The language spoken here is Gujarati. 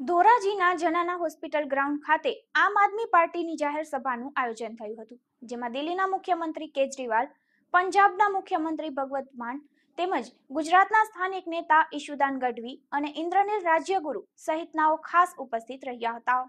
ધોરાજીના જનાના હોસ્પિટલ ગ્રાઉન્ડ ખાતે આમ આદમી પાર્ટીની જાહેર સભાનું આયોજન થયું હતું, જેમાં દિલ્હીના મુખ્યમંત્રી કેજરીવાલ, પંજાબના મુખ્યમંત્રી ભગવત માન તેમજ ગુજરાતના સ્થાનિક નેતા ઈશુદાન ગઢવી અને ઇન્દ્રનીલ રાજ્યગુરુ સહિતનાઓ ખાસ ઉપસ્થિત રહ્યા હતા.